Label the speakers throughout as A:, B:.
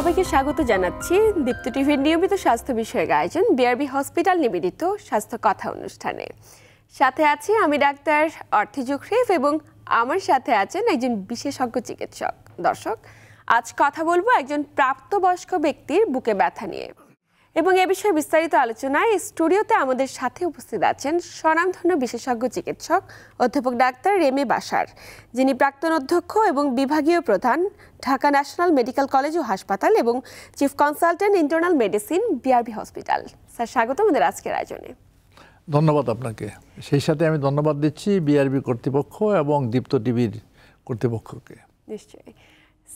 A: সবাইকে স্বাগত জানাচ্ছি। দীপ্ত টিভির নিয়মিত স্বাস্থ্য বিষয়ক আয়োজন বিআরবি হসপিটাল নিবেদিত স্বাস্থ্য কথা অনুষ্ঠানে। সাথে আছি আমি ডাক্তার অর্থি জুখরিফ এবং আমার সাথে আছেন একজন বিশেষজ্ঞ চিকিৎসক। দর্শক, আজ কথা বলব একজন প্রাপ্তবয়স্ক ব্যক্তির বুকে ব্যথা নিয়ে। এবং এ বিষয়ে বিস্তারিত আলোচনায় স্টুডিওতে আমাদের সাথে উপস্থিত আছেন স্বনামধন্য বিশেষজ্ঞ চিকিৎসক অধ্যাপক ডাক্তার রেমে বাসার যিনি প্রাক্তন অধ্যক্ষ এবং বিভাগীয় প্রধান ঢাকা ন্যাশনাল মেডিকেল কলেজ ও হাসপাতাল এবং chief consultant internal medicine BRB hospital. Sir স্বাগত আমাদের আজকের আয়োজনে।
B: ধন্যবাদ আপনাকে। সেই সাথে আমি ধন্যবাদ দিচ্ছি বিআরবি কর্তৃপক্ষ এবং দীপ্ত টিভির কর্তৃপক্ষকে।
A: নিশ্চয়ই।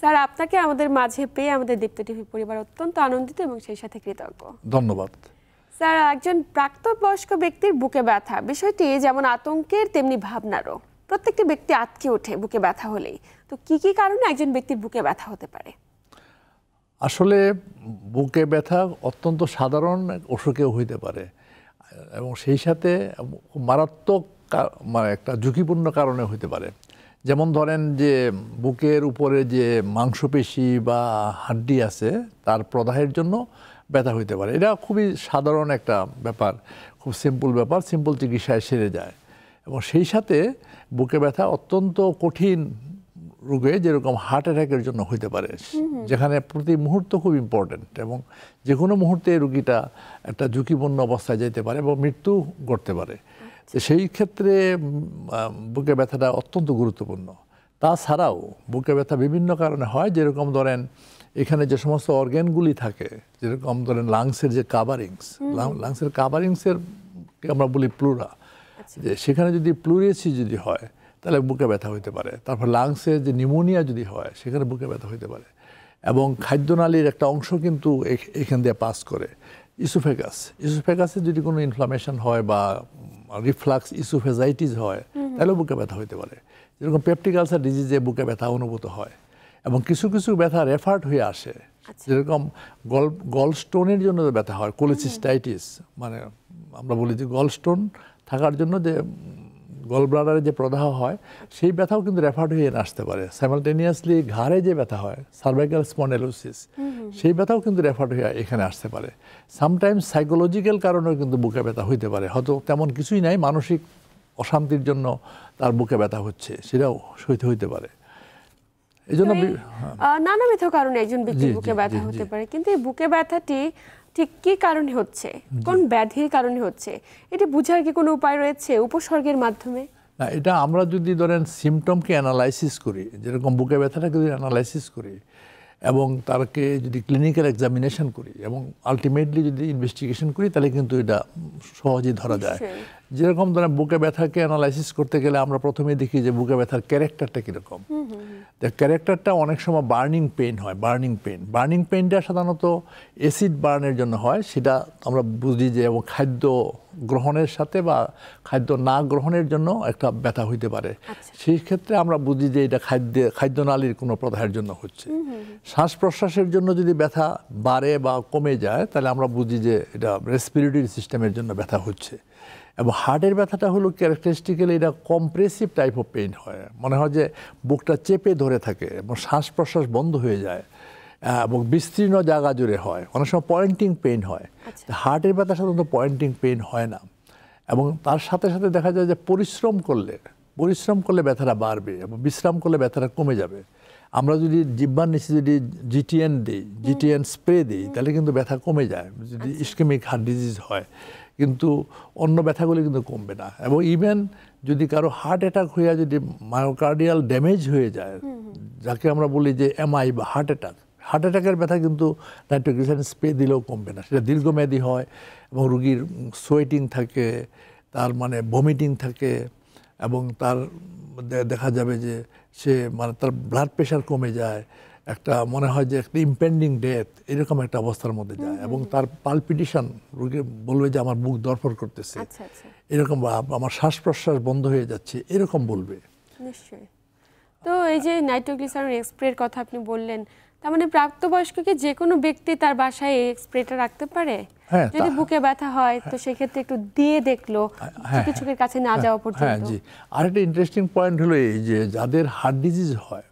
A: স্যার আপনাকে আমাদের মাঝে পেয়ে আমাদের দীপ্ত টিভি পরিবার অত্যন্ত আনন্দিত এবং সেই সাথে কৃতজ্ঞ।
B: ধন্যবাদ।
A: স্যার একজন প্রাপ্তবয়স্ক ব্যক্তির বুকে ব্যথা। বিষয়টি যেমন আতঙ্কের তেমনি ভাবনারও। প্রত্যেকটি ব্যক্তি আটকে ওঠে বুকে ব্যথা হলেই। তো কি কি কারণে একজন ব্যক্তির বুকে ব্যথা হতে পারে?
B: আসলে বুকে ব্যথা অত্যন্ত সাধারণ অসুখেও হইতে পারে। এবং সেই সাথে মারাত্মক মানে একটা ঝুঁকিপূর্ণ কারণে হইতে পারে। যেমন ধরেন যে বুকের উপরে যে মাংসপেশি বা হাড্ডি আছে তার প্রদাহের জন্য ব্যথা হইতে পারে। এটা খুবই সাধারণ একটা ব্যাপার খুব সিম্পল ব্যাপার সিম্পল চিকিৎসায় সেরে যায়। এবং সেই সাথে বুকে ব্যথা অত্যন্ত কঠিন রোগে যেরকম হার্ট অ্যাটাকের জন্য হইতে পারে। যেখানে প্রতি মুহূর্ত খুব ইম্পর্ট্যান্ট এবং যে কোনো মুহূর্তে রোগীটা একটা ঝুঁকিপূর্ণ অবস্থায় যেতে পারে এবং মৃত্যু ঘটতে পারে। সেই ক্ষেত্রে বুকে ব্যথাটা অত্যন্ত গুরুত্বপূর্ণ। তাছাড়াও বুকে ব্যথা বিভিন্ন কারণে হয় যেরকম ধরেন এখানে যে সমস্ত অর্গ্যানগুলি থাকে যেরকম ধরেন লাংসের যে কাভারিংস লাংসের কাভারিংসের আমরা বলি প্লুরা যে সেখানে যদি প্লুরেসি যদি হয় তাহলে বুকে ব্যথা হইতে পারে। তারপর লাংসের যে নিউমোনিয়া যদি হয় সেখানে বুকে ব্যথা হইতে পারে। এবং খাদ্যনালীর একটা অংশ কিন্তু এখ- এখান দিয়ে পাস করে। ইসোফেগাস। ইসোফেগাসে যদি কোনো ইনফ্লামেশন হয় বা রিফ্লাক্স ইসোফেজাইটিস হয় তাহলেও বুকে ব্যথা হইতে পারে। যেরকম পেপটিক আলসার ডিজিজে বুকে ব্যথা অনুভূত হয় এবং কিছু কিছু ব্যথা রেফার্ড হয়ে আসে। যেরকম গল গলস্টোনের জন্য যে ব্যথা হয় কোলেসিস্টাইটিস মানে আমরা বলি যে গলস্টোন থাকার জন্য যে গল ব্লাডারে যে প্রদাহ হয় সেই ব্যথাও কিন্তু রেফার্ড হয়ে আসতে পারে। সাইমালটেনিয়াসলি ঘাড়ে যে ব্যথা হয় সার্ভাইকাল স্পন্ডেলোসিস সেই ব্যথাও কিন্তু রেফার্ড হয়ে এখানে আসতে পারে। সামটাইমস সাইকোলজিক্যাল কারণেও কিন্তু বুকে ব্যথা হইতে পারে। হয়তো তেমন কিছুই নাই মানসিক অশান্তির জন্য তার বুকে ব্যথা হচ্ছে সেটাও সইতে হইতে পারে। এই জন্য
A: আহ, নানাবিধ কারণে একজন ব্যক্তির বুকে ব্যথা হতে পারে। কিন্তু এই বুকে ব্যথাটি ঠিক কি কারণে হচ্ছে? কোন ব্যাধির কারণে হচ্ছে? এটা বুঝার কি কোনো উপায় রয়েছে উপসর্গের মাধ্যমে?
B: না এটা আমরা যদি ধরেন সিমটমকে অ্যানালাইসিস করি যেরকম বুকে ব্যথাটাকে যদি অ্যানালাইসিস করি এবং তারকে যদি ক্লিনিক্যাল এক্সামিনেশন করি এবং আলটিমেটলি যদি ইনভেস্টিগেশন করি তাহলে কিন্তু এটা সহজেই ধরা যায়। যেরকম ধরেন বুকে ব্যথাকে অ্যানালাইসিস করতে গেলে আমরা প্রথমে দেখি যে বুকে ব্যথার ক্যারেক্টারটা কীরকম। ক্যারেক্টারটা অনেক সময় বার্নিং পেইন হয় বার্নিং পেইন বার্নিং পেইনটা সাধারণত অ্যাসিড বার্নের জন্য হয় সেটা আমরা বুঝি যে এবং খাদ্য গ্রহণের সাথে বা খাদ্য না গ্রহণের জন্য একটা ব্যথা হইতে পারে। সেই ক্ষেত্রে আমরা বুঝি যে এটা খাদ্য খাদ্যনালীর কোনো প্রদাহের জন্য হচ্ছে। শ্বাস প্রশ্বাসের জন্য যদি ব্যথা বাড়ে বা কমে যায় তাহলে আমরা বুঝি যে এটা রেসপিরেটরি সিস্টেমের জন্য ব্যথা হচ্ছে। এবং হার্টের ব্যথাটা হলো ক্যারেক্টারিস্টিক্যালি এটা কম্প্রেসিভ টাইপ অফ পেইন হয়। মনে হয় যে বুকটা চেপে ধরে থাকে এবং শ্বাস প্রশ্বাস বন্ধ হয়ে যায় এবং বিস্তীর্ণ জায়গা জুড়ে হয়। অনেক সময় পয়েন্টিং পেইন হয়। হার্টের ব্যথা সাধারণত পয়েন্টিং পেইন হয় না। এবং তার সাথে সাথে দেখা যায় যে পরিশ্রম করলে পরিশ্রম করলে ব্যথাটা বাড়বে এবং বিশ্রাম করলে ব্যথাটা কমে যাবে। আমরা যদি জিব্বার নিচে যদি জিটিএন দিই জিটিএন স্প্রে দিই তাহলে কিন্তু ব্যথা কমে যায়। যদি ইস্কেমিক হার্ট ডিজিজ হয় কিন্তু অন্য ব্যথাগুলি কিন্তু কমবে না। এবং ইভেন যদি কারও হার্ট অ্যাটাক হয়ে যদি মায়োকার্ডিয়াল ড্যামেজ হয়ে যায় যাকে আমরা বলি যে এমআই বা হার্ট অ্যাটাক হার্ট অ্যাটাকের ব্যথা কিন্তু নাইট্রোগ্লিসারিন স্প্রে দিলেও কমবে না। সেটা দীর্ঘমেয়াদী হয় এবং রুগীর সোয়েটিং থাকে তার মানে ভমিটিং থাকে এবং তার দেখা যাবে যে সে মানে তার ব্লাড প্রেশার কমে যায় একটা মনে হয় যে একটা ইম্পেন্ডিং ডেথ এরকম একটা অবস্থার মধ্যে যায়। এবং তার পালপিটিশন রোগী বলবে যে আমার বুক দরপর করতেছে।
A: আচ্ছা আচ্ছা।
B: এরকম আমার শ্বাস প্রশ্বাস বন্ধ হয়ে যাচ্ছে এরকম বলবে।
A: নিশ্চয়ই। তো এই যে নাইট্রোগ্লিসারিন স্প্রের কথা আপনি বললেন তার মানে প্রাপ্তবয়স্ককে যে কোনো ব্যক্তি তার বাসায় এই স্প্রেটা রাখতে পারে?
B: হ্যাঁ,
A: যদি বুকে ব্যথা হয় তো সেক্ষেত্রে একটু দিয়ে দেখল
B: হ্যাঁ,
A: চিকিৎসকের কাছে না যাওয়া পর্যন্ত।
B: হ্যাঁ জি। আরেকটা ইন্টারেস্টিং পয়েন্ট হলো এই যে যাদের হার্ট ডিজিজ হয়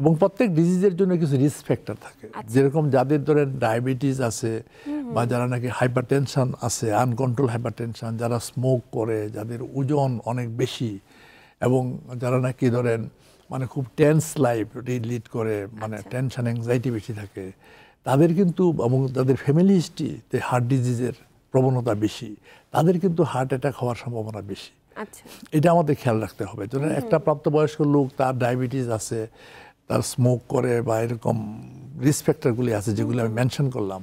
B: এবং প্রত্যেক ডিজিজের জন্য কিছু রিস্ক ফ্যাক্টর থাকে। যেরকম যাদের ধরেন ডায়াবেটিস আছে বা যারা নাকি হাইপার টেনশন আছে আনকন্ট্রোল হাইপার টেনশন যারা স্মোক করে যাদের ওজন অনেক বেশি এবং যারা নাকি ধরেন মানে খুব টেন্স লাইফ লিড করে মানে টেনশন অ্যাংজাইটি বেশি থাকে তাদের কিন্তু এবং তাদের ফ্যামিলি হিস্ট্রিতে হার্ট ডিজিজের প্রবণতা বেশি তাদের কিন্তু হার্ট অ্যাটাক হওয়ার সম্ভাবনা বেশি।
A: আচ্ছা।
B: এটা আমাদের খেয়াল রাখতে হবে। যেন একটা প্রাপ্তবয়স্ক লোক তার ডায়াবেটিস আছে তার স্মোক করে বা এরকম রিস্ক ফ্যাক্টরগুলি আছে যেগুলি আমি মেনশন করলাম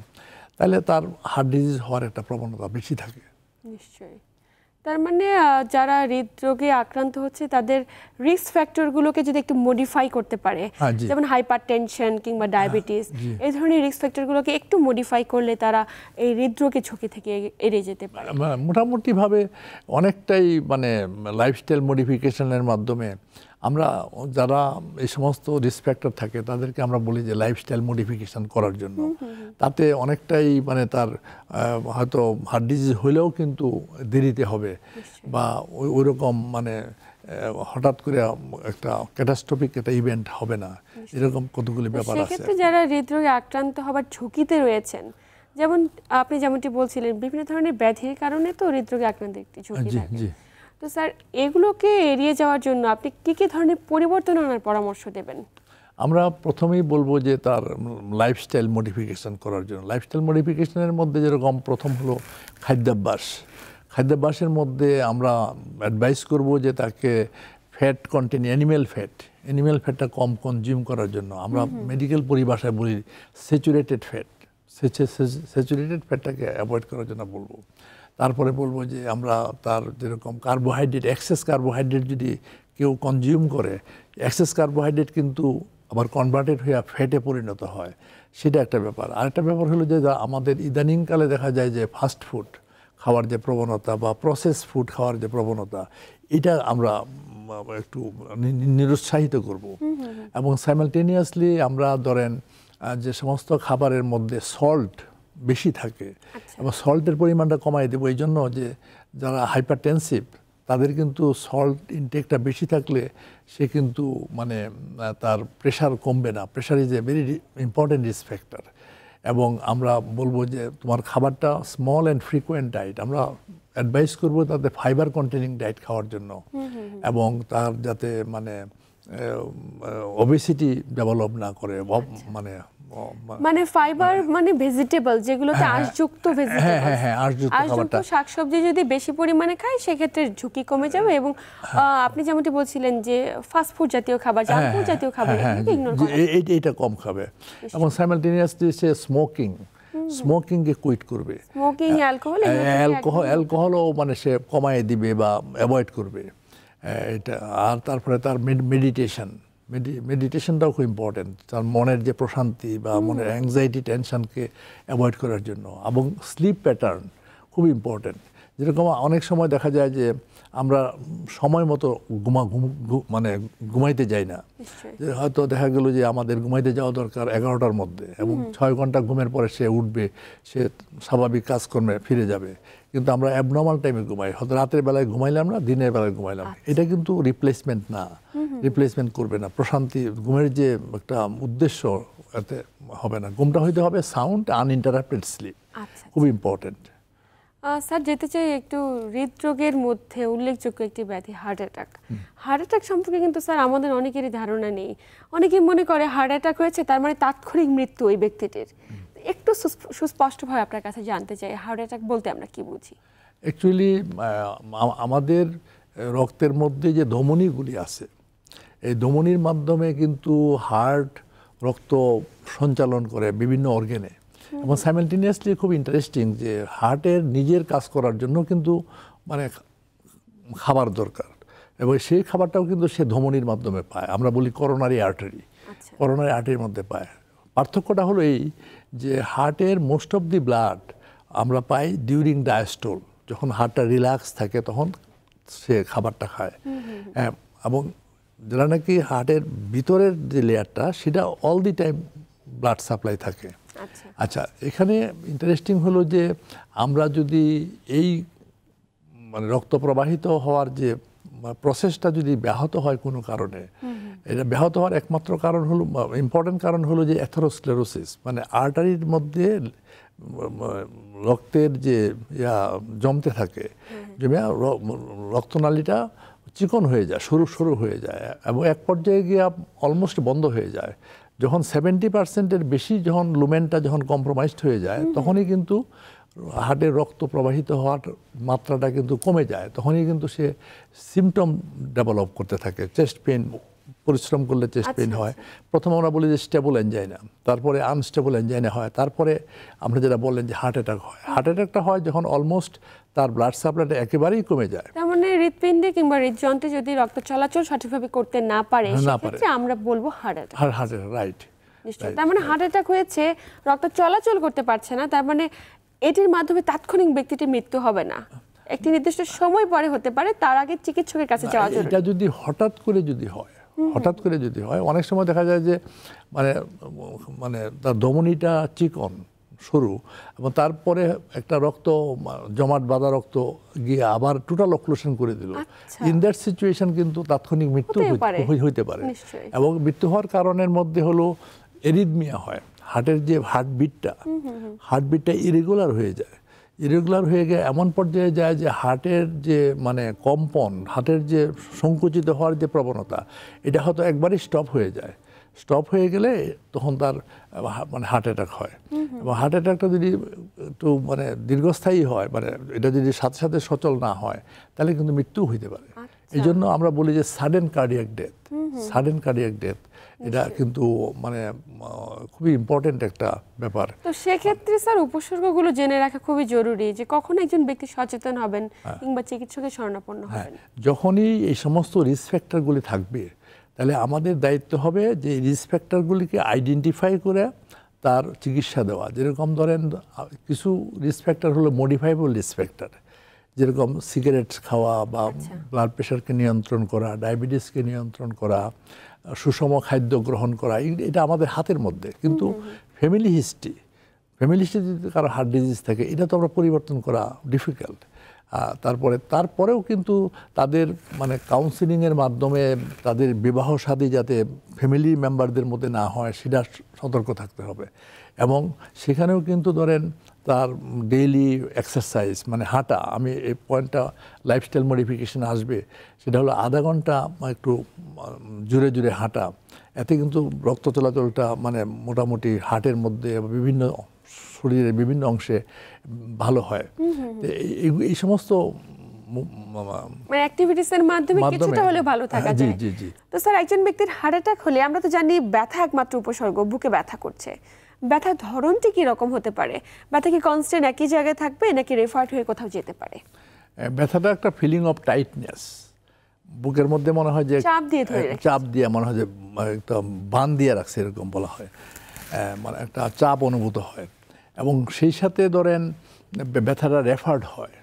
B: তাহলে তার হার্ট ডিজিজ হওয়ার একটা প্রবণতা বেশি থাকে।
A: নিশ্চয়ই। তার মানে যারা হৃদরোগে আক্রান্ত হচ্ছে তাদের রিস্ক ফ্যাক্টরগুলোকে যদি একটু মডিফাই করতে পারে
B: হ্যাঁ,
A: যেমন হাইপার টেনশন কিংবা ডায়াবেটিস এই ধরনের রিস্ক ফ্যাক্টরগুলোকে একটু মডিফাই করলে তারা এই হৃদরোগের ঝুঁকি থেকে এড়িয়ে যেতে পারে।
B: মা- মোটামুটিভাবে অনেকটাই মানে লাইফস্টাইল মডিফিকেশনের মাধ্যমে আমরা যারা এই সমস্ত রিস্ক ফ্যাক্টর থাকে তাদেরকে আমরা বলি যে লাইফস্টাইল মডিফিকেশন করার জন্য। তাতে অনেকটাই মানে তার হয়তো হার্ট ডিজিজ হলেও কিন্তু দেরিতে হবে বা ওই ওইরকম মানে হঠাৎ করে একটা ক্যাটাস্ট্রফিক একটা ইভেন্ট হবে না। এরকম কতগুলি ব্যাপার আছে
A: সেক্ষেত্রে যারা হৃদরোগে আক্রান্ত হবার ঝুঁকিতে রয়েছেন যেমন আপনি যেমনটি বলছিলেন বিভিন্ন ধরনের ব্যাধির কারণে তো হৃদরোগে আক্রান্ত একটি ঝুঁকি থাকে। তো স্যার এগুলোকে এড়িয়ে যাওয়ার জন্য আপনি কি কি ধরনের পরিবর্তন আনার পরামর্শ দেবেন?
B: আমরা প্রথমেই বলব যে তার লাইফস্টাইল মডিফিকেশন করার জন্য। লাইফস্টাইল মডিফিকেশনের মধ্যে যেরকম প্রথম হলো খাদ্যাভ্যাস। খাদ্যাভ্যাসের মধ্যে আমরা অ্যাডভাইস করব যে তাকে fat content animal fat animal ফ্যাটটা কম কনজিউম করার জন্য। আমরা মেডিকেল পরিভাষায় বলি স্যাচুরেটেড ফ্যাট স্যাচুরেটেড ফ্যাটটাকে অ্যাভয়েড করার জন্য বলব। তারপরে বলব যে আমরা তার যেরকম কার্বোহাইড্রেট এক্সেস কার্বোহাইড্রেট যদি কেউ কনজিউম করে এক্সেস কার্বোহাইড্রেট কিন্তু আবার কনভার্টেড হয়ে ফ্যাটে পরিণত হয় সেটা একটা ব্যাপার। আরেকটা ব্যাপার হলো যে আমাদের ইদানিংকালে দেখা যায় যে ফাস্ট ফুড খাওয়ার যে প্রবণতা বা প্রসেস ফুড খাওয়ার যে প্রবণতা এটা আমরা একটু নিরুৎসাহিত করব। এবং সাইমালটেনিয়াসলি আমরা ধরেন যে সমস্ত খাবারের মধ্যে সল্ট বেশি থাকে। এবং সল্টের পরিমাণটা কমাই দেবো। এই জন্য যে যারা হাইপারটেনসিভ তাদের কিন্তু সল্ট ইনটেকটা বেশি থাকলে সে কিন্তু মানে তার প্রেশার কমবে না। Pressure is a very important risk factor এবং আমরা বলব যে তোমার খাবারটা স্মল অ্যান্ড ফ্রিকোয়েন্ট ডায়েট আমরা অ্যাডভাইস করব তাদের ফাইবার কন্টেনিং ডায়েট খাওয়ার জন্য। এবং তার যাতে মানে ওবেসিটি ডেভেলপ না করে। মানে অ- মা-
A: মানে ফাইবার মানে ভেজিটেবল যেগুলোতে আঁশযুক্ত
B: হ্যাঁ
A: ভেজিটেবল
B: হ্যাঁ হ্যাঁ আঁশযুক্ত
A: আঁশযুক্ত
B: খাবারটা।
A: শাকসবজি যদি বেশি পরিমাণে খায় সেক্ষেত্রে ঝুঁকি কমে যাবে এবং
B: হ্যাঁ।
A: আপনি যেমনটি বলছিলেন যে ফাস্ট ফুড জাতীয় খাবার জাঙ্ক ফুড জাতীয় খাবার
B: হ্যাঁ,
A: ইগনোর
B: যে
A: করা।
B: এই- এই- এইটা কম খাবে। এবং সাইমালটেনিয়াসলি সে স্মোকিং স্মোকিংকে কুইট করবে।
A: স্মোকিং অ্যালকোহল
B: অ্যালকোহল অ্যালকোহলও মানে সে কমায় দিবে বা অ্যাভয়েড করবে। এটা আর তারপরে তার মেডিটেশন মেডিটেশনটাও খুব ইম্পর্টেন্ট তার মনের যে প্রশান্তি বা মনের অ্যাংজাইটি টেনশনকে অ্যাভয়েড করার জন্য এবং স্লিপ প্যাটার্ন খুব ইম্পর্টেন্ট যেরকম অনেক সময় দেখা যায় যে আমরা সময় মতো ঘুমা ঘুম মানে ঘুমাইতে যাই না। যে হয়তো দেখা গেল যে আমাদের ঘুমাইতে যাওয়া দরকার এগারোটার মধ্যে এবং ছয় ঘণ্টা ঘুমের পরে সে উঠবে সে স্বাভাবিক কাজকর্মে ফিরে যাবে। কিন্তু আমরা অ্যাবনর্মাল টাইমে ঘুমাই। হয়তো রাতের বেলায় ঘুমাইলাম না দিনের বেলায় ঘুমাইলাম এটা কিন্তু রিপ্লেসমেন্ট না। রিপ্লেসমেন্ট করবে না। প্রশান্তি ঘুমের যে একটা উদ্দেশ্য এতে হবে না। ঘুমটা হইতে হবে সাউন্ড আনইন্টারাপ্টেড স্লিপ
A: আচ্ছা
B: খুব ইম্পর্টেন্ট
A: স্যার যেতে চাই একটু হৃদরোগের মধ্যে উল্লেখযোগ্য একটি ব্যাধি হার্ট অ্যাটাক হার্ট অ্যাটাক সম্পর্কে কিন্তু স্যার আমাদের অনেকেরই ধারণা নেই। অনেকেই মনে করে হার্ট অ্যাটাক হয়েছে তার মানে তাৎক্ষণিক মৃত্যু ওই ব্যক্তিটির। একটু সুস্প- সুস্পষ্টভাবে আপনার কাছে জানতে চাই হার্ট অ্যাটাক বলতে আমরা কি বুঝি?
B: অ্যাকচুয়ালি আমাদের রক্তের মধ্যে যে ধমনীগুলি আছে এই ধমনীর মাধ্যমে কিন্তু হার্ট রক্ত সঞ্চালন করে বিভিন্ন অর্গেনে এবং সাইমেলটেনিয়াসলি খুব ইন্টারেস্টিং যে হার্টের নিজের কাজ করার জন্য কিন্তু মানে খাবার দরকার। এবং সেই খাবারটাও কিন্তু সে ধমনীর মাধ্যমে পায়। আমরা বলি করোনারি আর্টারি। করোনারি আর্টারির মধ্যে পায়। পার্থক্যটা হলো এই যে হার্টের মোস্ট অফ দি ব্লাড আমরা পাই ডিউরিং ডায়াস্টোল যখন হার্টটা রিল্যাক্স থাকে তখন সে খাবারটা খায়। হ্যাঁ, এবং যারা নাকি হার্টের ভিতরের যে লেয়ারটা সেটা all the time blood supply থাকে।
A: আচ্ছা।
B: আচ্ছা এখানে ইন্টারেস্টিং হলো যে আমরা যদি এই মানে রক্ত প্রবাহিত হওয়ার যে প্রসেসটা যদি ব্যাহত হয় কোনো কারণে এটা ব্যাহত হওয়ার একমাত্র কারণ হলো ইম্পর্টেন্ট কারণ হলো যে অ্যাথেরোস্ক্লেরোসিস মানে আর্টারির মধ্যে রক্তের যে ইয়া জমতে থাকে জমে রক্তনালীটা চিকন হয়ে যায় সরু সরু হয়ে যায় এবং এক পর্যায়ে গিয়ে অলমোস্ট বন্ধ হয়ে যায়। যখন সেভেন্টি পার্সেন্টের বেশি যখন লুমেনটা যখন কম্প্রোমাইজড হয়ে যায় তখনই কিন্তু হার্টের রক্ত প্রবাহিত হওয়ার মাত্রাটা কিন্তু কমে যায়। তখনই কিন্তু সে সিমটম ডেভেলপ করতে থাকে। চেস্ট পেন পরিশ্রম করলে চেস্ট পেন হয়। প্রথম আমরা বলি যে স্টেবল এনজাইনা তারপরে আনস্টেবল এনজাইনা হয়। তারপরে আমরা যেটা বললেন যে হার্ট অ্যাটাক হয়। হার্ট অ্যাটাকটা হয় যখন অলমোস্ট তার ব্লাড সাপ্লাইটা একেবারেই কমে যায়।
A: তার মানে হৃৎপিণ্ডে কিংবা হৃদযন্ত্রে যদি রক্ত চলাচল সঠিকভাবে করতে না পারে। সেক্ষেত্রে আমরা বলব heart attack
B: heart heart right
A: তার মানে হার্ট অ্যাটাক হয়েছে রক্ত চলাচল করতে পারছে না। তার মানে এটির মাধ্যমে তাৎক্ষণিক ব্যক্তিটির মৃত্যু হবে না। একটি নির্দিষ্ট সময় পরে হতে পারে তার আগে চিকিৎসকের কাছে যাওয়া জরুরি।
B: এটা যদি হঠাৎ করে যদি হয় হঠাৎ করে যদি হয় অনেক সময় দেখা যায় যে মানে মানে তার ধমনীটা চিকন সরু এবং তারপরে একটা রক্ত জমাট বাঁধা রক্ত গিয়ে আবার টোটাল অক্লুশন করে দিল। ইন দ্যাট সিচুয়েশন কিন্তু তাৎক্ষণিক মৃত্যু হই- হইতে পারে। এবং মৃত্যু হওয়ার কারণের মধ্যে হলো এরিদমিয়া হয়। হার্টের যে হার্টবিটটা হার্টবিটটা ইরেগুলার হয়ে যায়। ইরেগুলার হয়ে গিয়ে এমন পর্যায়ে যায় যে হার্টের যে মানে কম্পন হার্টের যে সংকুচিত হওয়ার যে প্রবণতা এটা হয়তো একবারই স্টপ হয়ে যায়। স্টপ হয়ে গেলে তখন তার মানে হার্ট অ্যাটাক হয়। এবং হার্ট অ্যাটাকটা যদি একটু মানে দীর্ঘস্থায়ী হয় মানে এটা যদি সাথে সাথে সচল না হয় তাহলে কিন্তু মৃত্যু হইতে পারে। এই জন্য আমরা বলি যে sudden cardiac death sudden cardiac death এটা কিন্তু মানে খুবই ইম্পর্টেন্ট একটা ব্যাপার।
A: তো সেক্ষেত্রে স্যার উপসর্গগুলো জেনে রাখা খুবই জরুরি যে কখন একজন ব্যক্তি সচেতন হবেন কিংবা চিকিৎসকের শরণাপন্ন
B: হ্যাঁ
A: হবেন।
B: যখনই এই সমস্ত রিস্ক ফ্যাক্টরগুলি থাকবে তাহলে আমাদের দায়িত্ব হবে যে রিস্ক ফ্যাক্টরগুলিকে আইডেন্টিফাই করে তার চিকিৎসা দেওয়া। যেরকম ধরেন কিছু রিস্ক ফ্যাক্টর হলো মডিফাইবল রিস্ক ফ্যাক্টর যেরকম সিগারেট খাওয়া বা ব্লাড প্রেশারকে নিয়ন্ত্রণ করা ডায়াবেটিসকে নিয়ন্ত্রণ করা সুষম খাদ্য গ্রহণ করা এটা আমাদের হাতের মধ্যে। কিন্তু ফ্যামিলি হিস্ট্রি ফ্যামিলি হিস্ট্রি যদি কারও হার্ট ডিজিজ থাকে এটা তো আমরা পরিবর্তন করা ডিফিকাল্ট তারপরে তারপরেও কিন্তু তাদের মানে কাউন্সিলিংয়ের মাধ্যমে তাদের বিবাহ সাদী যাতে ফ্যামিলি মেম্বারদের মধ্যে না হয় সেটা সতর্ক থাকতে হবে। এবং সেখানেও কিন্তু ধরেন তার ডেইলি এক্সারসাইজ মানে হাঁটা আমি এই পয়েন্টটা লাইফস্টাইল মডিফিকেশন আসবে সেটা হলো আধা ঘণ্টা একটু জুড়ে জুড়ে হাঁটা। এতে কিন্তু রক্ত চলাচলটা মানে মোটামুটি হার্টের মধ্যে বিভিন্ন শরীরের বিভিন্ন অংশে ভালো হয়। এই- সমস্ত
A: মানে মাধ্যমে কিছুটা হলেও ভালো থাকা যায়। তো স্যার একজন ব্যক্তির হার্ট অ্যাটাক হলে আমরা তো জানি ব্যথা একমাত্র উপসর্গ বুকে ব্যথা করছে। ব্যথার ধরনটি কি রকম হতে পারে? ব্যথা কি কনস্ট্যান্ট একই জায়গায় থাকবে নাকি রেফার্ড হয়ে কোথাও যেতে পারে?
B: ব্যথাটা একটা ফিলিং অফ টাইটনেস বুকের মধ্যে মনে হয় যে
A: চাপ দিয়ে ধরে
B: চাপ দিয়ে মনে হয় যে একটা বান দিয়ে রাখছে এরকম বলা হয়। মানে একটা চাপ অনুভূত হয়। এবং সেই সাথে ধরেন ব্যথাটা রেফার্ড হয়।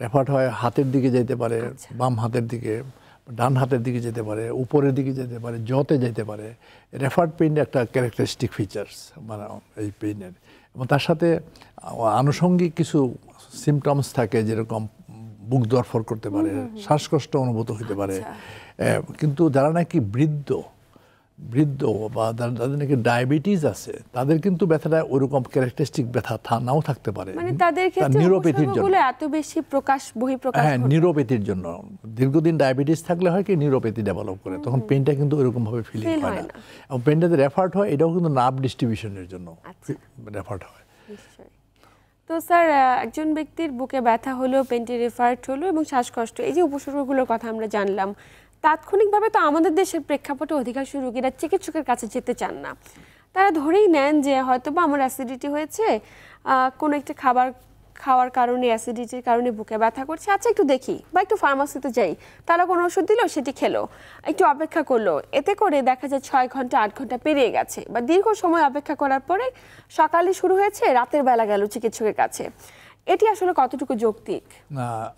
B: রেফার্ড হয় হাতের দিকে যেতে পারে
A: আচ্ছা।
B: বাম হাতের দিকে। ডান হাতের দিকে যেতে পারে উপরের দিকে যেতে পারে জতে যেতে পারে রেফার্ড পেইন একটা ক্যারেক্টারিস্টিক ফিচার্স মানে এই পেইনের এবং তার সাথে আনুষঙ্গিক কিছু সিমটমস থাকে যেরকম বুক দরফর করতে পারে শ্বাসকষ্ট অনুভূত হতে পারে।
A: আচ্ছা।
B: কিন্তু যারা নাকি বৃদ্ধ বৃদ্ধ বা যাদের নাকি ডায়াবেটিস আছে তাদের কিন্তু ব্যথাটা ওরকম ক্যারেক্টারিস্টিক ব্যথা নাও থাকতে পারে।
A: মানে তাদের ক্ষেত্রে
B: নিউরোপ্যাথির জন্য।
A: এত বেশি প্রকাশ বহিঃপ্রকাশ
B: হ্যাঁ। নিউরোপ্যাথির জন্য। দীর্ঘদিন ডায়াবেটিস থাকলে হয় কি নিউরোপ্যাথি ডেভেলপ করে। তখন পেনটা কিন্তু ওরকম ভাবে ফিলিং হয় না। এবং পেনটা যে রেফার্ট হয় এটাও কিন্তু নার্ভ ডিস্ট্রিবিউশনের জন্য
A: আচ্ছা।
B: রেফার্ট হয়।
A: তো স্যার একজন ব্যক্তির বুকে ব্যথা হলো পেন্টি রেফার্ট হলো এবং শ্বাসকষ্ট এই যে উপসর্গগুলোর কথা আমরা জানলাম তাৎক্ষণিকভাবে তো আমাদের দেশের প্রেক্ষাপটে অধিকাংশ রোগীরা চিকিৎসকের কাছে যেতে চান না। তারা ধরেই নেন যে হয়তো বা আমার অ্যাসিডিটি হয়েছে কোনো একটা খাবার খাওয়ার কারণে অ্যাসিডিটির কারণে বুকে ব্যথা করছে। আচ্ছা একটু দেখি বা একটু ফার্মাসিতে যাই। তারা কোনো ওষুধ দিল, সেটি খেলো। একটু অপেক্ষা করল। এতে করে দেখা যায় ছয় ঘণ্টা, আট ঘণ্টা পেরিয়ে গেছে বা দীর্ঘ সময় অপেক্ষা করার পরে সকালে শুরু হয়েছে, রাতের বেলা গেল চিকিৎসকের কাছে। এটি আসলে কতটুকু যৌক্তিক?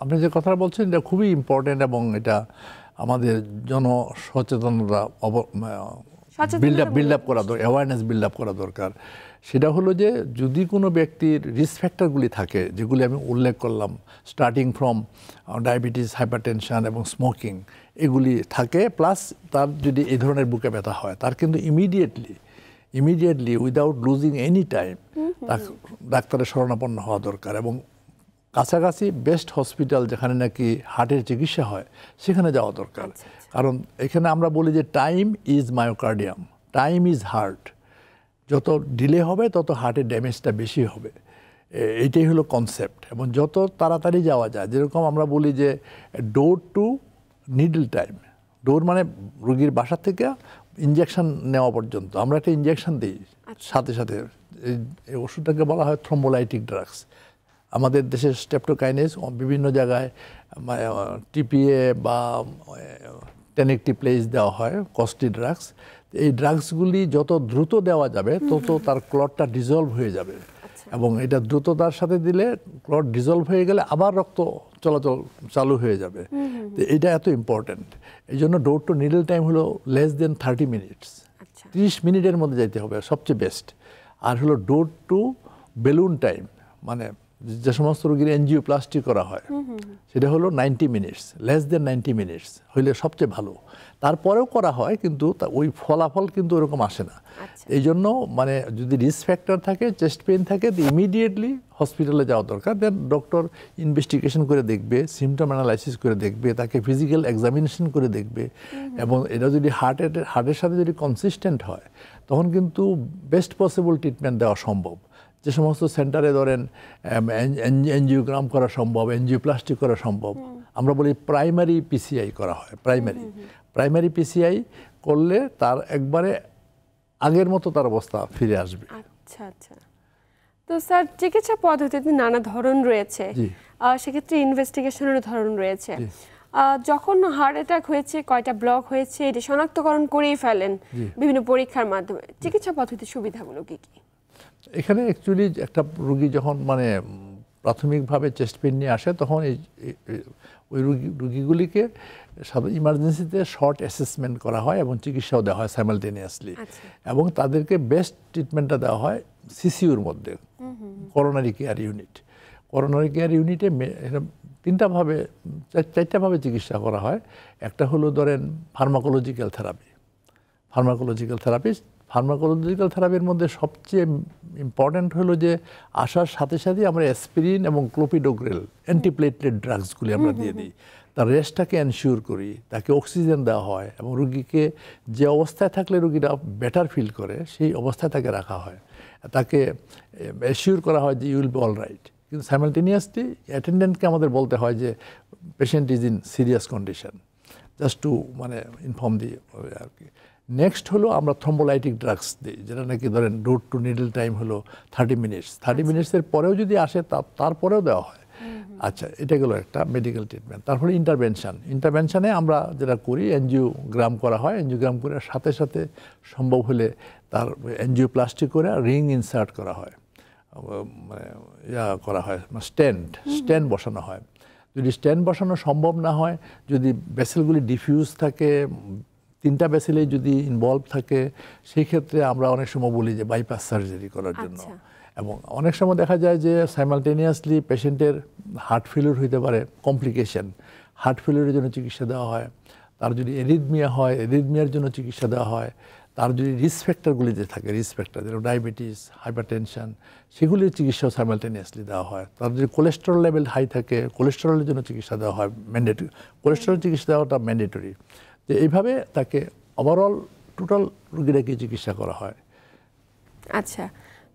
B: আপনি যে কথাটা বলছেন, এটা খুবই ইম্পর্টেন্ট এবং এটা আমাদের জনসচেতনতা বিল্ড আপ বিল্ড আপ করা দরকার অ্যাওয়ারনেস বিল্ড আপ করা দরকার। সেটা হলো যে যদি কোনো ব্যক্তির রিস্ক ফ্যাক্টরগুলি থাকে যেগুলি আমি উল্লেখ করলাম স্টার্টিং ফ্রম ডায়াবেটিস হাইপারটেনশন এবং স্মোকিং এগুলি থাকে প্লাস তার যদি এই ধরনের বুকে ব্যথা হয় তার কিন্তু immediately immediately without losing any time ডাক্তারের শরণাপন্ন হওয়া দরকার এবং কাছাকাছি বেস্ট হসপিটাল যেখানে নাকি হার্টের চিকিৎসা হয় সেখানে যাওয়া দরকার। কারণ এখানে আমরা বলি যে time is myocardium time is heart যত ডিলে হবে তত হার্টের ড্যামেজটা বেশি হবে। এইটাই হলো কনসেপ্ট এবং যত তাড়াতাড়ি যাওয়া যায় যেরকম আমরা বলি যে door to needle time door মানে রুগীর বাসা থেকে ইঞ্জেকশন নেওয়া পর্যন্ত। আমরা একটা ইঞ্জেকশন দিই। সাথে সাথে এই- এই ওষুধটাকে বলা হয় থ্রম্বোলাইটিক ড্রাগস আমাদের দেশের স্টেপটোকাইনেস বিভিন্ন জায়গায় টিপিএ বা টেনেকটি প্লেস দেওয়া হয় কস্টলি ড্রাগস এই ড্রাগসগুলি যত দ্রুত দেওয়া যাবে তত তার ক্লটটা ডিজলভ হয়ে যাবে। এবং এটা দ্রুততার সাথে দিলে ক্লট ডিজলভ হয়ে গেলে আবার রক্ত চলাচল চালু হয়ে যাবে। তো এটা এত ইম্পর্ট্যান্ট এই জন্য ডোর টু নিডল টাইম হলো লেস দেন থার্টি মিনিটস
A: আচ্ছা।
B: তিরিশ মিনিটের মধ্যে যাইতে হবে সবচেয়ে বেস্ট আর হলো ডোর টু বেলুন টাইম মানে যে সমস্ত রোগীর এনজিওপ্লাস্টি করা হয় সেটা হলো ninety minutes less than ninety minutes হইলে সবচেয়ে ভালো। তারপরেও করা হয় কিন্তু তা- ওই ফলাফল কিন্তু ওরকম আসে না।
A: আচ্ছা।
B: এই জন্য মানে যদি রিস্ক ফ্যাক্টর থাকে চেস্ট পেইন থাকে ইমিডিয়েটলি হসপিটালে যাওয়া দরকার। দেন ডক্টর ইনভেস্টিগেশন করে দেখবে সিমটম অ্যানালাইসিস করে দেখবে তাকে ফিজিক্যাল এক্সামিনেশন করে দেখবে। এবং এটা যদি হার্টের হার্টের সাথে যদি কনসিস্টেন্ট হয় তখন কিন্তু বেস্ট পসিবল ট্রিটমেন্ট দেওয়া সম্ভব। যে সমস্ত সেন্টারে ধরেন এনজিওগ্রাম করা সম্ভব এনজিওপ্লাস্টিক করা সম্ভব। আমরা বলি প্রাইমারি পিসিআই করা হয় প্রাইমারি। প্রাইমারি পিসিআই করলে তার একবারে আগের মতো তার অবস্থা ফিরে আসবে।
A: আচ্ছা আচ্ছা। তো স্যার চিকিৎসা পদ্ধতিতে নানা ধরন রয়েছে। সেক্ষেত্রে ইনভেস্টিগেশনের ধরন রয়েছে। যখন হার্ট অ্যাটাক হয়েছে কয়টা ব্লক হয়েছে এটি শনাক্তকরণ করেই ফেলেন বিভিন্ন পরীক্ষার মাধ্যমে। চিকিৎসা পদ্ধতির সুবিধাগুলো কি কি?
B: এখানে অ্যাকচুয়ালি একটা রুগী যখন মানে প্রাথমিকভাবে চেস্ট পেন নিয়ে আসে তখন এই ওই রুগী রুগীগুলিকে ইমার্জেন্সিতে শর্ট অ্যাসেসমেন্ট করা হয় এবং চিকিৎসাও দেওয়া হয় সাইমালটেনিয়াসলি
A: আচ্ছা।
B: এবং তাদেরকে বেস্ট ট্রিটমেন্টটা দেওয়া হয় সিসিউর মধ্যে coronary care unit coronary care ইউনিটে তিনটাভাবে চার- চারটাভাবে চিকিৎসা করা হয়। একটা হলো ধরেন pharmacological therapy pharmacological therapy pharmacological থেরাপির মধ্যে সবচেয়ে ইম্পর্ট্যান্ট হলো যে আসার সাথে সাথে আমরা অ্যাসপিরিন এবং ক্লোপিডোগ্রেল অ্যান্টিপ্লেটলেট ড্রাগসগুলি আমরা দিয়ে দিই। তার রেস্টটাকে এনশিওর করি তাকে অক্সিজেন দেওয়া হয় এবং রুগীকে যে অবস্থায় থাকলে রুগীরা বেটার ফিল করে সেই অবস্থায় তাকে রাখা হয়। তাকে অ্যাসিওর করা হয় যে ইউল বি অল রাইট কিন্তু সাইমালটেনিয়াসলি অ্যাটেন্ডেন্টকে আমাদের বলতে হয় যে patient is in serious condition just to মানে ইনফর্ম দি আর কি। নেক্সট হলো আমরা থ্রম্বোলাইটিক ড্রাগস দিই যেটা নাকি ধরেন ডোর টু নিডল টাইম হলো থার্টি মিনিটস থার্টি মিনিটসের পরেও যদি আসে তা তারপরেও দেওয়া হয়। আচ্ছা এটা গেলো একটা মেডিকেল ট্রিটমেন্ট তারপরে ইন্টারভেনশান ইন্টারভেনশানে আমরা যেটা করি এনজিওগ্রাম করা হয়। এনজিওগ্রাম করে সাথে সাথে সম্ভব হলে তার এনজিও প্লাস্টিক করে রিং ইনসার্ট করা হয়। মানে ইয়া করা হয় স্ট্যান্ড স্ট্যান্ড বসানো হয়। যদি স্ট্যান্ড বসানো সম্ভব না হয় যদি ভেসেলগুলি ডিফিউজ থাকে তিনটা ভেসেলেই যদি ইনভলভ থাকে সেই ক্ষেত্রে আমরা অনেক সময় বলি যে বাইপাস সার্জারি করার জন্য।
A: আচ্ছা।
B: এবং অনেক সময় দেখা যায় যে সাইমালটেনিয়াসলি পেশেন্টের হার্ট ফেলিউর হইতে পারে কমপ্লিকেশন হার্ট ফেলিউরের জন্য চিকিৎসা দেওয়া হয় তার যদি এরিদমিয়া হয় এরিদমিয়ার জন্য চিকিৎসা দেওয়া হয় তার যদি রিস্ক ফ্যাক্টরগুলি যে থাকে রিস্ক ফ্যাক্টর যেমন ডায়াবেটিস হাইপার হাইপারটেনশন সেগুলির চিকিৎসাও সাইমালটেনিয়াসলি দেওয়া হয়। তার যদি কোলেস্টেরল লেভেল হাই থাকে কোলেস্টেরলের জন্য চিকিৎসা দেওয়া হয় ম্যান্ডেটরি কোলেস্টেরল চিকিৎসা দেওয়াটা ম্যান্ডেটরি তো এইভাবে তাকে ওভারঅল টোটাল রুগীরাকে চিকিৎসা করা হয়।
A: আচ্ছা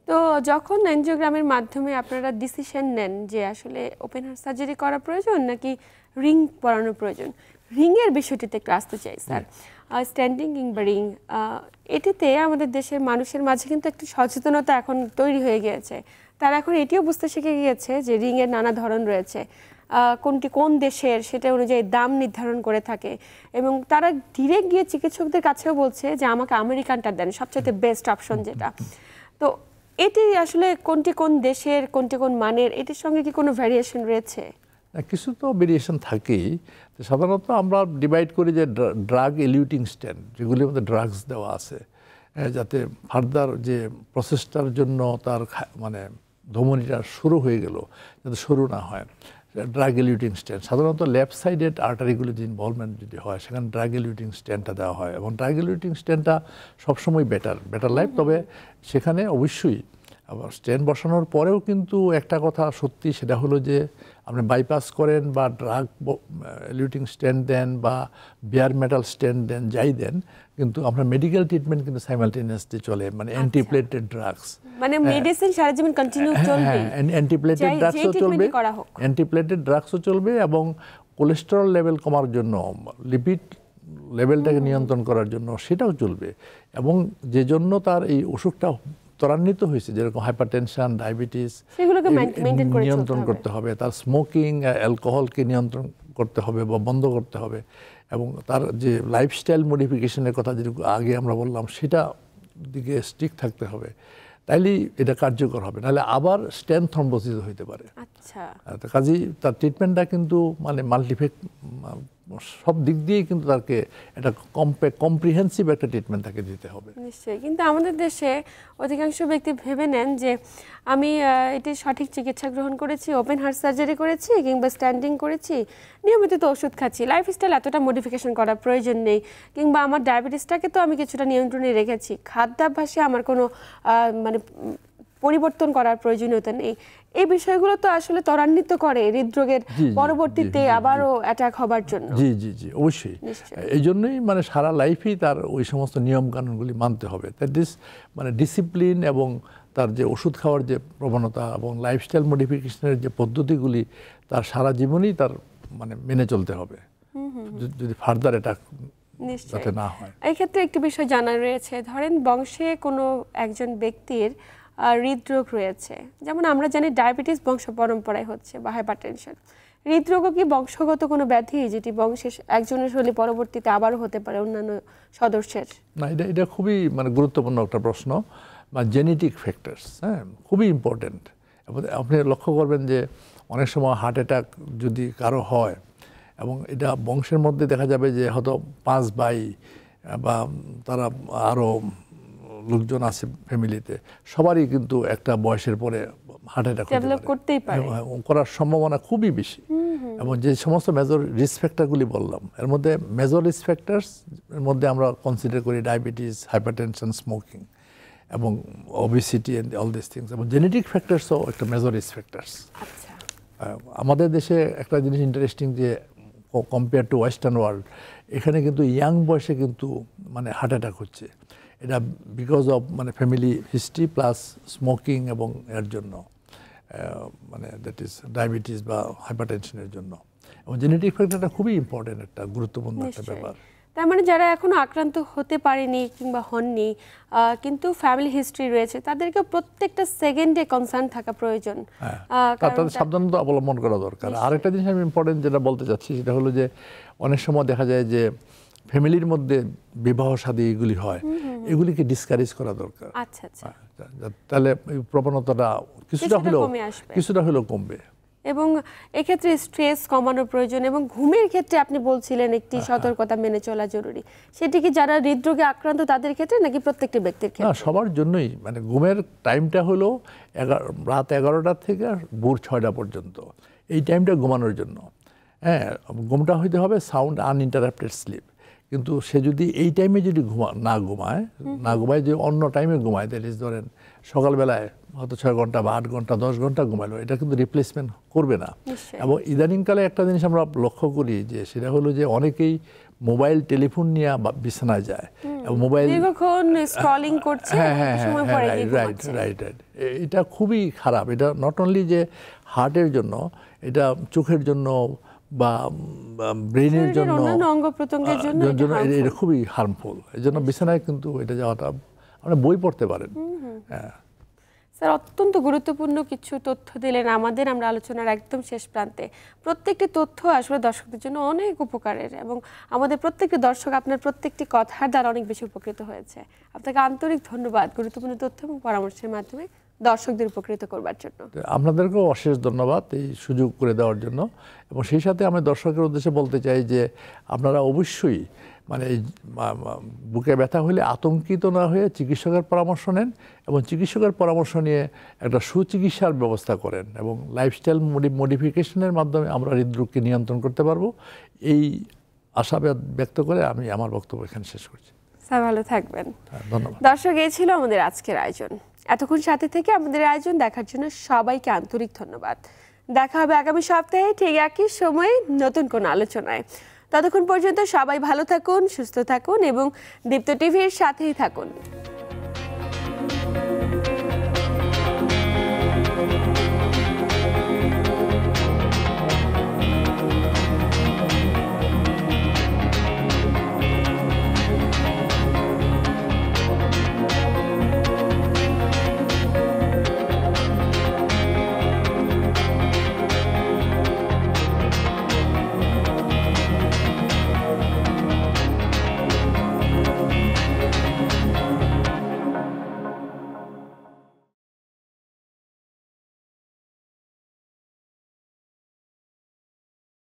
A: তো যখন এনজিওগ্রামের মাধ্যমে আপনারা ডিসিশন নেন যে আসলে ওপেন হার্ট সার্জারি করা প্রয়োজন নাকি রিং পরানো প্রয়োজন রিংয়ের বিষয়টিতে একটু আসতে চাই স্যার স্ট্যান্ডিং কিংবা রিং এটিতে আমাদের দেশের মানুষের মাঝে কিন্তু একটু সচেতনতা এখন তৈরি হয়ে গিয়েছে। তারা এখন এটিও বুঝতে শিখে গিয়েছে যে রিংয়ের নানা ধরন রয়েছে। কোনটি কোন দেশের সেটা অনুযায়ী দাম নির্ধারণ করে থাকে। এবং তারা ধীরে গিয়ে চিকিৎসকদের কাছেও বলছে যে, আমাকে আমেরিকানটা দেন সবচেয়ে বেস্ট অপশন যেটা। তো এটি আসলে কোনটি কোন দেশের, কোনটি কোন মানের, এটির সঙ্গে কি কোনো ভ্যারিয়েশন রয়েছে?
B: কিছু তো ভেরিয়েশন থাকেই। সাধারণত আমরা ডিভাইড করি যে ড্রাগ এলিউটিং স্ট্যান্ড যেগুলির মধ্যে ড্রাগস দেওয়া আছে। যাতে ফার্দার যে প্রসেসটার জন্য তার মানে ধমনিটা শুরু হয়ে গেল, যাতে শুরু না হয়। ড্রাগ এলিউটিং স্ট্যান্ড সাধারণত লেফট সাইডের আর্টারিগুলিতে ইনভলভমেন্ট যদি হয় সেখানে ড্রাগ এলিউটিং স্ট্যান্ডটা দেওয়া হয়। এবং ড্রাগ এলিউটিং স্ট্যান্ডটা সবসময় বেটার বেটার লাইফ তবে সেখানে অবশ্যই আবার স্ট্যান্ড বসানোর পরেও কিন্তু একটা কথা সত্যি সেটা হলো যে আপনি বাইপাস করেন বা ড্রাগ এলিউটিং স্ট্যান্ড দেন বা বিয়ার মেটাল স্ট্যান্ড দেন যাই দেন কিন্তু আপনার মেডিকেল ট্রিটমেন্ট কিন্তু সাইমালটেনিয়াসলি চলে মানে অ্যান্টিপ্লেটেড ড্রাগস
A: মানে মেডিসিন সারা জীবন কন্টিনিউ চলবে।
B: অ্যান্টিপ্লেটেড ড্রাগসও চলবে। অ্যান্টিপ্লেটেড ড্রাগসও চলবে এবং কোলেস্টেরল লেভেল কমার জন্য লিপিড লেভেলটাকে নিয়ন্ত্রণ করার জন্য সেটাও চলবে। এবং যে জন্য তার এই অসুখটা ত্বরান্বিত হয়েছে যেরকম ডায়াবেটিস
A: maintain করে চলতে
B: নিয়ন্ত্রণ করতে হবে তার স্মোকিং অ্যালকোহলকে নিয়ন্ত্রণ করতে হবে বা বন্ধ করতে হবে এবং তার যে লাইফস্টাইল মডিফিকেশনের কথা যেটুকু আগে আমরা বললাম সেটা দিকে স্ট্রিক থাকতে হবে। তাইলেই এটা কার্যকর হবে নাহলে আবার স্ট্যান্ড থ্রম্বোসিস হইতে পারে।
A: আচ্ছা।
B: কাজেই তার ট্রিটমেন্টটা কিন্তু মানে মাল্টিফেক্ট সব দিক দিয়েই কিন্তু তাকে একটা কম্পে কম্প্রিহেন্সিভ একটা ট্রিটমেন্ট তাকে দিতে হবে।
A: নিশ্চয়ই। কিন্তু আমাদের দেশে অধিকাংশ ব্যক্তি ভেবে নেন যে আমি এটির সঠিক চিকিৎসা গ্রহণ করেছি ওপেন হার্ট সার্জারি করেছি কিংবা স্ট্যান্ডিং করেছি নিয়মিত তো ওষুধ খাচ্ছি। লাইফস্টাইল এতটা মডিফিকেশন করার প্রয়োজন নেই। কিংবা আমার ডায়াবেটিসটাকে তো আমি কিছুটা নিয়ন্ত্রণে রেখেছি। খাদ্যাভ্যাসে আমার কোনো মানে পরিবর্তন করার প্রয়োজনীয়তা নেই। এই বিষয়গুলো তো আসলে ত্বরান্বিত করে হৃদরোগের পরবর্তীতে। আবারও অ্যাটাক হবার জন্য।
B: জি জি জি অবশ্যই। এই জন্যই মানে সারা লাইফেই তার ওই সমস্ত নিয়ম কানুনগুলি মানতে হবে। দ্যাট ইস মানে ডিসিপ্লিন এবং তার যে ওষুধ খাওয়ার যে প্রবণতা এবং লাইফস্টাইল মডিফিকেশনের যে পদ্ধতিগুলি তার সারা জীবনই তার মানে মেনে চলতে হবে। যদি- ফার্দার এটা
A: নিশ্চয়ই।
B: যাতে না হয়।
A: এই ক্ষেত্রে একটি বিষয় জানা রয়েছে। ধরেন বংশে কোনো একজন ব্যক্তির হৃদরোগ রয়েছে। যেমন আমরা জানি ডায়াবেটিস বংশ পরম্পরায় হচ্ছে বা হাইপারটেনশন। হৃদরোগও কি বংশগত কোনো ব্যাধি যেটি বংশে একজনের শরীরে পরবর্তীতে আবারও হতে পারে অন্যান্য সদস্যের?
B: না, এটা এটা খুবই মানে গুরুত্বপূর্ণ একটা প্রশ্ন। বা জেনেটিক ফ্যাক্টরস হ্যাঁ খুবই ইম্পর্টেন্ট আপনি লক্ষ্য করবেন যে অনেক সময় হার্ট অ্যাটাক যদি কারও হয়, এবং এটা বংশের মধ্যে দেখা যাবে যে হয়তো পাঁচ বাই বা তারা আরও লোকজন আছে ফ্যামিলিতে সবারই কিন্তু একটা বয়সের পরে হার্ট অ্যাটাক
A: করতেই পারে।
B: করার সম্ভাবনা খুবই বেশি। এবং যে সমস্ত মেজর রিস্ক ফ্যাক্টরগুলি বললাম এর মধ্যে মেজর রিস্ক ফ্যাক্টরস এর মধ্যে আমরা কনসিডার করি ডায়াবেটিস হাইপারটেনশন স্মোকিং এবং obesity and all this things এবং জেনেটিক ফ্যাক্টরসও একটা মেজর রিস্ক ফ্যাক্টরস
A: আচ্ছা।
B: আমাদের দেশে একটা জিনিস ইন্টারেস্টিং যে কম্পেয়ার টু ওয়েস্টার্ন ওয়ার্ল্ড এখানে কিন্তু ইয়াং বয়সে কিন্তু মানে হার্ট অ্যাটাক হচ্ছে। এটা বিকজ অফ মানে ফ্যামিলি হিস্ট্রি প্লাস স্মোকিং এবং এর জন্য মানে দ্যাট ইজ ডায়াবেটিস বা হাইপারটেনশনের জন্য। এবং জেনেটিক ফ্যাক্টরটা খুবই ইম্পর্টেন্ট একটা গুরুত্বপূর্ণ একটা ব্যাপার।
A: তার মানে যারা এখনও আক্রান্ত হতে পারেনি কিংবা হননি কিন্তু ফ্যামিলি হিস্ট্রি রয়েছে তাদেরকে প্রত্যেকটা সেকেন্ডে কনসার্ন থাকা প্রয়োজন।
B: হ্যাঁ। তাদের সাবধানতা অবলম্বন করা দরকার। আরেকটা জিনিস আমি ইম্পর্টেন্ট যেটা বলতে চাচ্ছি সেটা হলো যে অনেক সময় দেখা যায় যে ফ্যামিলির মধ্যে বিবাহ শাদী এগুলি হয়। এগুলিকে ডিসকারেজ করা দরকার।
A: আচ্ছা আচ্ছা।
B: হ্যাঁ, তাহলে প্রবণতাটা কিছুটা হলেও কিছুটা হলেও কমবে।
A: এবং এক্ষেত্রে স্ট্রেস কমানোর প্রয়োজন এবং ঘুমের ক্ষেত্রে আপনি বলছিলেন একটি
B: হ্যাঁ,
A: সতর্কতা মেনে চলা জরুরি। সেটি কি যারা হৃদরোগে আক্রান্ত তাদের ক্ষেত্রে নাকি প্রত্যেকটি ব্যক্তির
B: না
A: ক্ষেত্রে?
B: সবার জন্যই। মানে ঘুমের টাইমটা হলো এগারো রাত এগারোটা থেকে ভোর ছয়টা পর্যন্ত। এই টাইমটা ঘুমানোর জন্য। হ্যাঁ ঘুমটা হইতে হবে সাউন্ড আনইন্টারাপ্টেড স্লিপ কিন্তু সে যদি এই টাইমে যদি ঘুমা না ঘুমায় না ঘুমায় যে অন্য টাইমে ঘুমায় দ্যাট ইজ ধরেন সকালবেলায় হয়তো ছয় ঘণ্টা বা আট ঘণ্টা দশ ঘণ্টা ঘুমাইলো এটা কিন্তু রিপ্লেসমেন্ট করবে না। এবং ইদানিংকালে একটা জিনিস আমরা লক্ষ্য করি যে সেটা হলো যে অনেকেই মোবাইল টেলিফোন নিয়ে বিছানায় যায়। এবং মোবাইল
A: স্ক্রলিং করছে
B: হ্যাঁ হ্যাঁ হ্যাঁ রাইট রাইট রাইট রাইট এটা খুবই খারাপ। এটা নট অনলি যে হার্টের জন্য এটা চোখের জন্য বা ব্রেনের জন্য
A: অঙ্গ প্রত্যঙ্গের জন্য এটা।
B: খুবই হার্মফুল এই জন্য বিছানায় কিন্তু এটা যাওয়াটা আপনি বই পড়তে পারেন। হ্যাঁ।
A: স্যার অত্যন্ত গুরুত্বপূর্ণ কিছু তথ্য দিলেন আমাদের আমরা আলোচনার একদম শেষ প্রান্তে। প্রত্যেকটি তথ্য আসলে দর্শকদের জন্য অনেক উপকারের এবং আমাদের প্রত্যেকটি দর্শক আপনার প্রত্যেকটি কথার দ্বারা অনেক বেশি উপকৃত হয়েছে। আপনাকে আন্তরিক ধন্যবাদ গুরুত্বপূর্ণ তথ্য এবং পরামর্শের মাধ্যমে। দর্শকদের উপকৃত করবার জন্য।
B: আপনাদেরকেও অশেষ ধন্যবাদ এই সুযোগ করে দেওয়ার জন্য। এবং সেই সাথে আমি দর্শকের উদ্দেশ্যে বলতে চাই যে আপনারা অবশ্যই মানে বুকে ব্যথা হলে আতঙ্কিত না হয়ে চিকিৎসকের পরামর্শ নেন এবং চিকিৎসকের পরামর্শ নিয়ে একটা সুচিকিৎসার ব্যবস্থা করেন এবং লাইফস্টাইল মডিফিকেশনের মাধ্যমে আমরা হৃদরোগকে নিয়ন্ত্রণ করতে পারব। এই আশাবাদ ব্যক্ত করে আমি আমার বক্তব্য এখানে শেষ করছি।
A: স্যার ভালো থাকবেন।
B: হ্যাঁ, ধন্যবাদ।
A: দর্শক এই ছিল আমাদের আজকের আয়োজন। এতক্ষণ সাথে থেকে আমাদের আয়োজন দেখার জন্য সবাইকে আন্তরিক ধন্যবাদ। দেখা হবে আগামী সপ্তাহে ঠিক একই সময়ে নতুন কোন আলোচনায়। ততক্ষণ পর্যন্ত সবাই ভালো থাকুন, সুস্থ থাকুন এবং দীপ্ত টিভির সাথেই থাকুন।